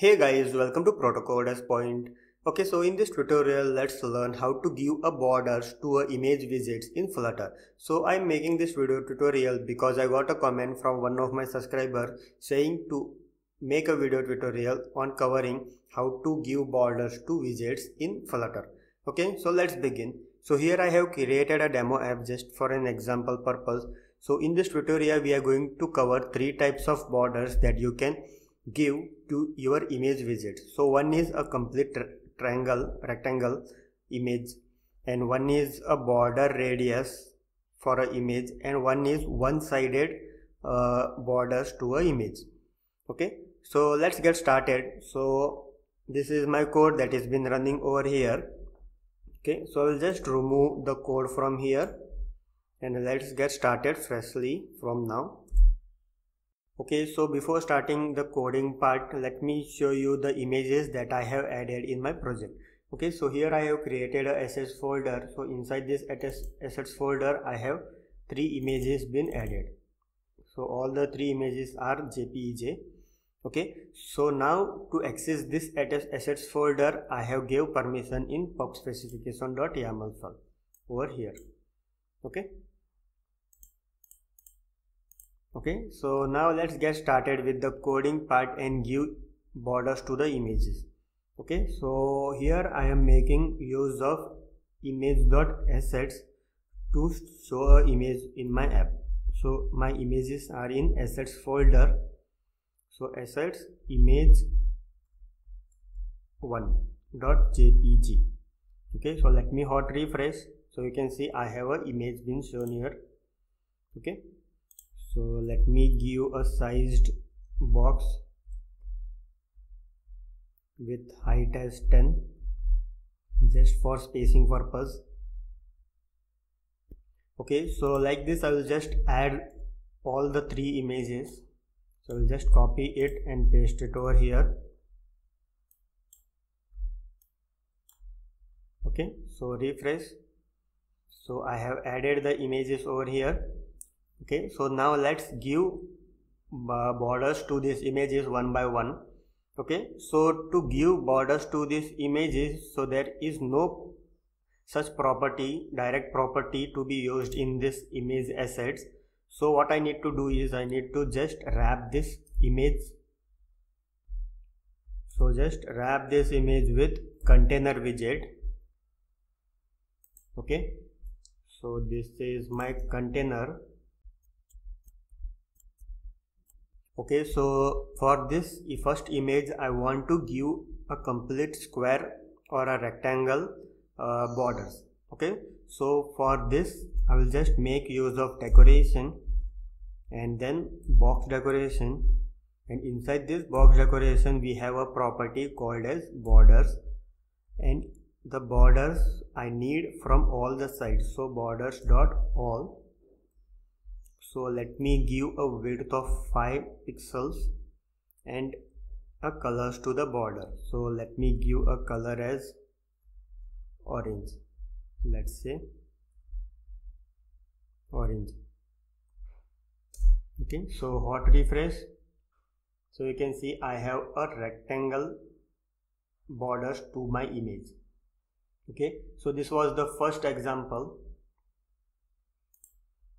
Hey guys, welcome to Proto Coders Point. Okay, so in this tutorial, let's learn how to give a borders to a image widgets in Flutter. So I'm making this video tutorial because I got a comment from one of my subscribers saying to make a video tutorial on covering how to give borders to widgets in Flutter. Okay, so let's begin. So here I have created a demo app just for an example purpose. So in this tutorial, we are going to cover three types of borders that you can give to your image widget. So one is a complete triangle rectangle image and one is a border radius for a image and one is one-sided uh, borders to a image. Okay? So let's get started. So this is my code that has been running over here. Okay? So i'll just remove the code from here and let's get started freshly from now okay so before starting the coding part let me show you the images that i have added in my project. Okay so here i have created a assets folder. So inside this assets folder i have three images been added. So all the three images are jpeg okay so now to access this assets folder i have gave permission in pub specification.yaml file over here. Okay okay so now let's get started with the coding part and give borders to the images. Okay so here i am making use of image.assets to show a image in my app. So my images are in assets folder. So assets image 1 dot jpg okay so let me hot refresh. So you can see i have a image being shown here. Okay so let me give a sized box with height as 10 just for spacing purpose. Okay so like this I will just add all the three images. So I will just copy it and paste it over here. Okay so refresh. So I have added the images over here okay so now let's give uh, borders to these images one by one. Okay so to give borders to these images so there is no such property direct property to be used in this image assets. So what i need to do is i need to just wrap this image. So just wrap this image with container widget. Okay so this is my container okay so for this first image i want to give a complete square or a rectangle uh, borders. Okay so for this i will just make use of decoration and then box decoration. And inside this box decoration we have a property called as borders. And the borders i need from all the sides. So borders dot all so let me give a width of 5 pixels and a colors to the border. So let me give a color as orange. Let's say orange. Okay so hot refresh. So you can see I have a rectangle borders to my image. Okay so this was the first example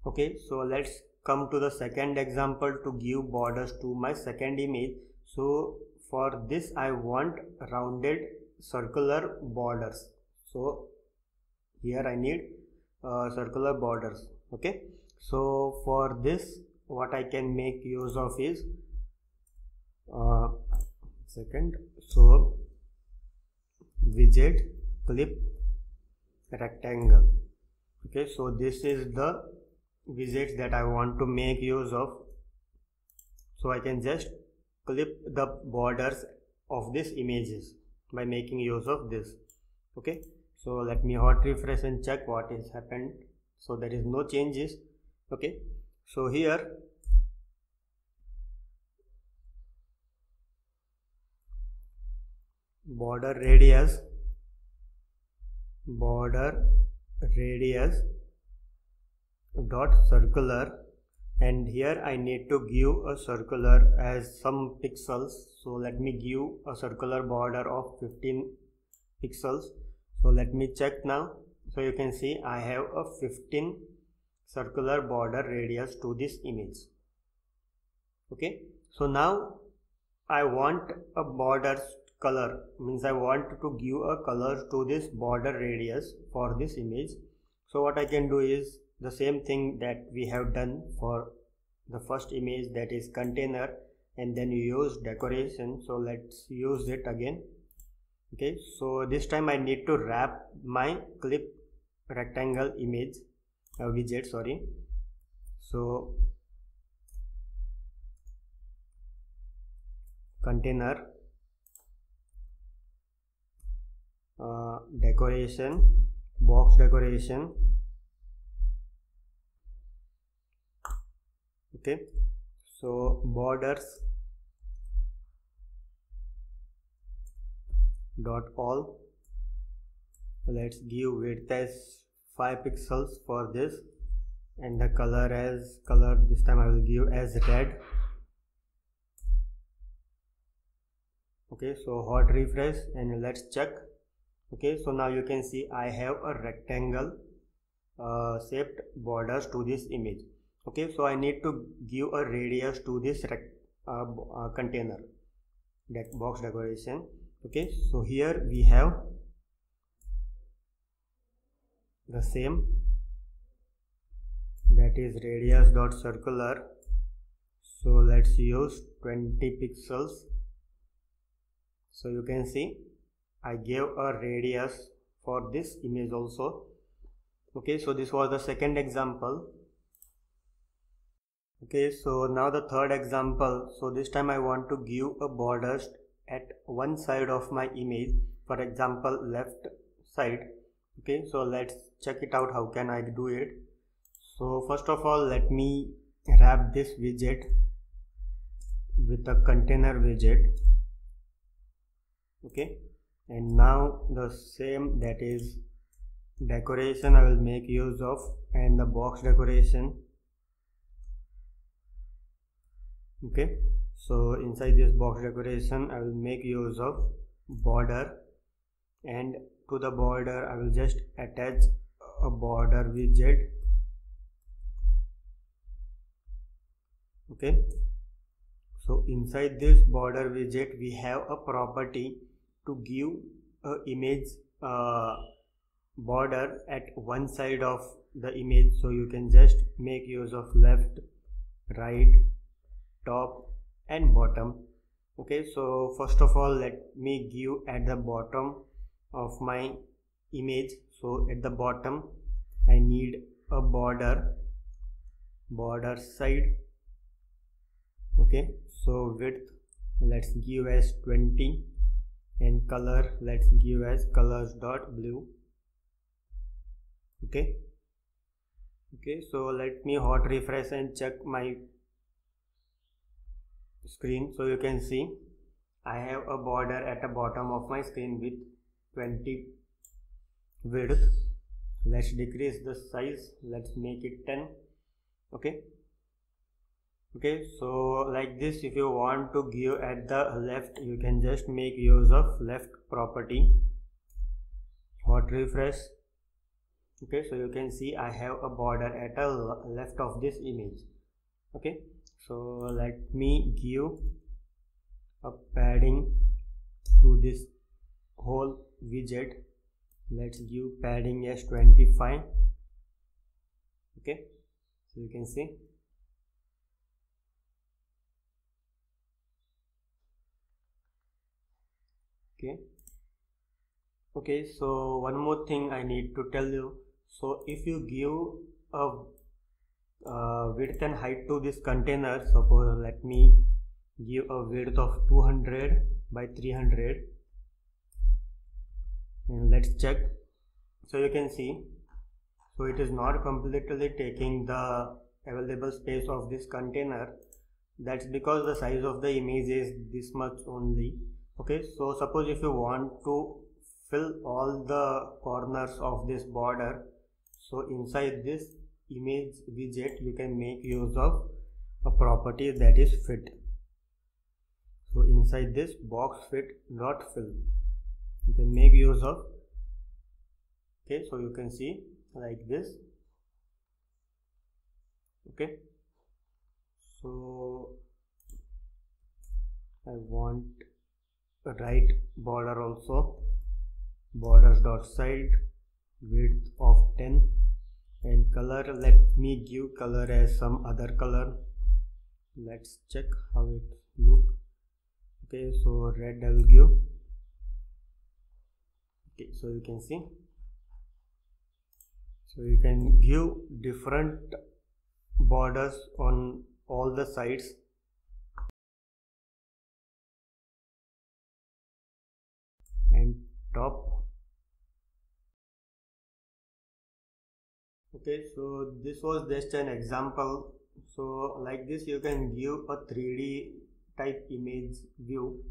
okay so let's come to the second example to give borders to my second image. So for this I want rounded circular borders. So here I need uh, circular borders. Okay so for this what I can make use of is uh, second so widget clip rectangle. Okay so this is the widgets that I want to make use of. So I can just clip the borders of these images by making use of this. Okay? So let me hot refresh and check what has happened. So there is no changes. Okay? So here border radius border radius dot circular and here I need to give a circular as some pixels. So let me give a circular border of 15 pixels. So let me check now. So you can see I have a 15 circular border radius to this image. Okay? So now I want a border color. Means I want to give a color to this border radius for this image. So what I can do is the same thing that we have done for the first image that is container and then you use decoration. So let's use it again. Okay so this time I need to wrap my clip rectangle image uh, widget sorry. So container uh, decoration box decoration okay. So borders dot all. Let's give width as 5 pixels for this. And the color as color this time I will give as red. Okay. So hot refresh and let's check. Okay. So now you can see I have a rectangle uh, shaped borders to this image okay so I need to give a radius to this uh, uh, container that box decoration. Okay so here we have the same that is radius dot circular. So let's use 20 pixels. So you can see I gave a radius for this image also. Okay so this was the second example okay so now the third example. So this time I want to give a borders at one side of my image. For example left side. Okay so let's check it out. How can I do it? So first of all let me wrap this widget with a container widget. Okay and now the same that is decoration I will make use of and the box decoration okay. So inside this box decoration I will make use of border and to the border I will just attach a border widget. Okay. So inside this border widget we have a property to give a image uh, border at one side of the image. So you can just make use of left right top and bottom. Okay so first of all let me give at the bottom of my image. So at the bottom I need a border border side. Okay so width let's give as 20 and color let's give as colors dot blue. Okay. Okay so let me hot refresh and check my screen. So you can see I have a border at the bottom of my screen with 20 width. Let's decrease the size. Let's make it 10 okay? Okay so like this if you want to give at the left you can just make use of left property hot refresh. Okay so you can see I have a border at the left of this image. Okay so let me give a padding to this whole widget. Let's give padding as 25 okay? So you can see. Okay? Okay so one more thing i need to tell you. So if you give a uh, width and height to this container suppose let me give a width of 200 by 300 and let's check. So you can see so it is not completely taking the available space of this container. That's because the size of the image is this much only. Okay so suppose if you want to fill all the corners of this border so inside this image widget you can make use of a property that is fit. So inside this box fit dot fill you can make use of okay so you can see like this okay. So I want a right border also borders dot side width of 10 and color. Let me give color as some other color. Let's check how it look. Okay so red I will give. Okay so you can see. So you can give different borders on all the sides. And top okay so this was just an example. So like this you can give a 3d type image view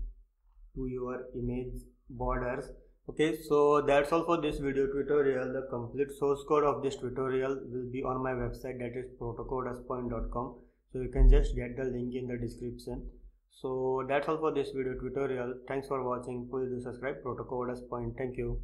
to your image borders. Okay so that's all for this video tutorial. The complete source code of this tutorial will be on my website that is protocoderspoint.com so you can just get the link in the description. So that's all for this video tutorial. Thanks for watching. Please do subscribe protocoderspoint thank you